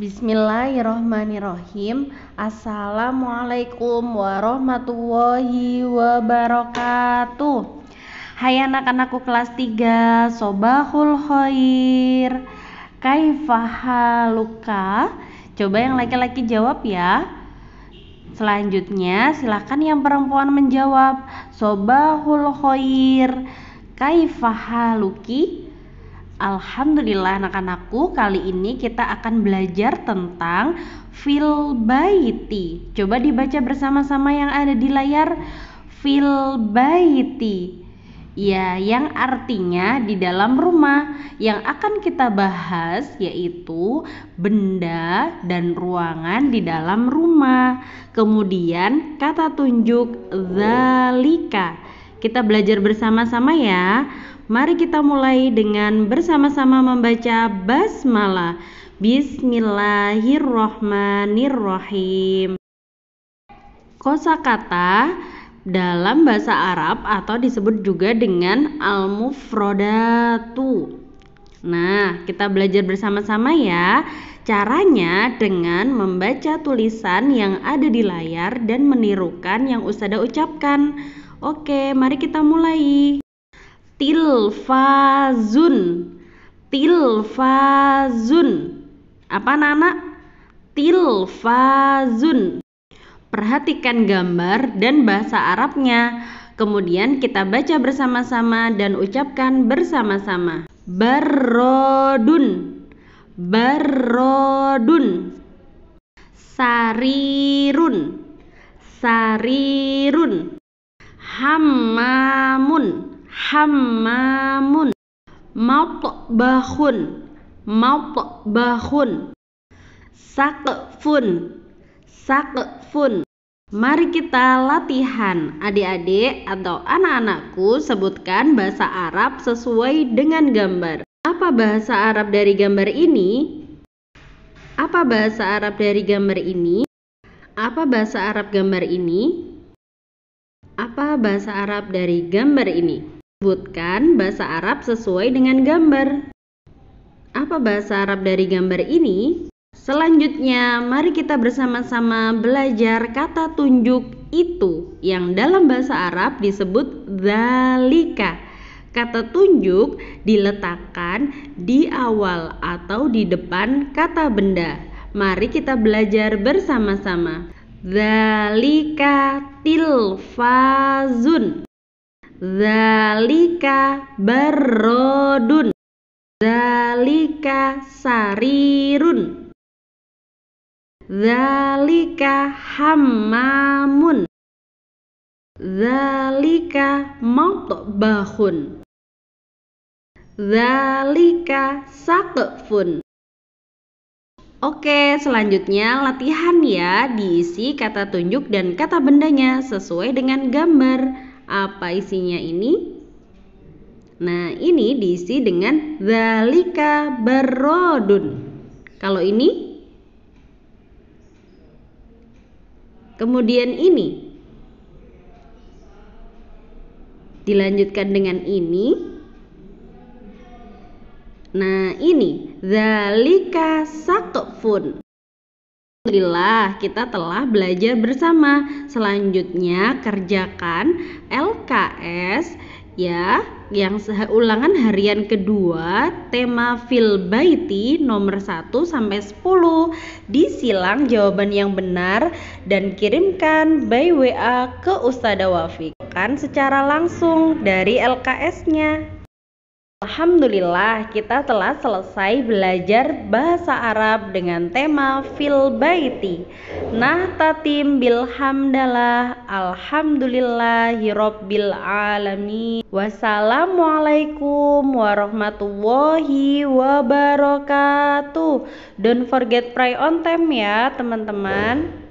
Bismillahirrohmanirrohim Assalamualaikum warahmatullahi wabarakatuh. Hai anak-anakku kelas 3 Sobahul khair. Kaifahaluka Coba yang laki-laki jawab ya. Selanjutnya silahkan yang perempuan menjawab. Sobahul khair. Kaifahaluki Alhamdulillah anak-anakku kali ini kita akan belajar tentang fil baiti. Coba dibaca bersama-sama yang ada di layar fil baiti. Ya, yang artinya di dalam rumah. Yang akan kita bahas yaitu benda dan ruangan di dalam rumah. Kemudian kata tunjuk zalika. Kita belajar bersama-sama ya. Mari kita mulai dengan bersama-sama membaca basmalah. Bismillahirrohmanirrohim. Kosakata dalam bahasa Arab atau disebut juga dengan al-mufrodatu. Nah, kita belajar bersama-sama ya. Caranya dengan membaca tulisan yang ada di layar dan menirukan yang Usada ucapkan. Oke, mari kita mulai tilfazun. Tilfazun. Apa anak-anak tilfazun. Perhatikan gambar dan bahasa Arabnya. Kemudian kita baca bersama-sama dan ucapkan bersama-sama. Barrodun barrodun sarirun. Sarirun. Hammamun hammamun matbahun matbahun sakfun sakfun Mari kita latihan adik-adik atau anak-anakku sebutkan bahasa Arab sesuai dengan gambar. Apa bahasa Arab dari gambar ini? Apa bahasa Arab dari gambar ini? Apa bahasa Arab gambar ini? Apa bahasa Arab dari gambar ini? Sebutkan bahasa Arab sesuai dengan gambar. Apa bahasa Arab dari gambar ini? Selanjutnya, mari kita bersama-sama belajar kata tunjuk itu yang dalam bahasa Arab disebut zalika. Kata tunjuk diletakkan di awal atau di depan kata benda. Mari kita belajar bersama-sama. Zalika tilfazun. Zalika barrodun Zalika sarirun. Zalika hammamun. Zalika matbahun. Zalika saqfun Oke, selanjutnya latihan ya diisi kata tunjuk dan kata bendanya sesuai dengan gambar. Apa isinya ini? Nah, ini diisi dengan zalika barodun. Kalau ini? Kemudian ini? Dilanjutkan dengan ini. Nah, ini zalika saqfun. Alhamdulillah kita telah belajar bersama. Selanjutnya kerjakan LKS ya yang ulangan harian kedua tema fil baiti nomor 1 sampai 10 disilang jawaban yang benar dan kirimkan by WA ke Ustadzah Wafik kan secara langsung dari LKS-nya. Alhamdulillah kita telah selesai belajar bahasa Arab dengan tema fil baiti. Nah tatim bilhamdalah alhamdulillahirabbil alamin. Wassalamualaikum warahmatullahi wabarakatuh. Don't forget pray on time ya teman-teman.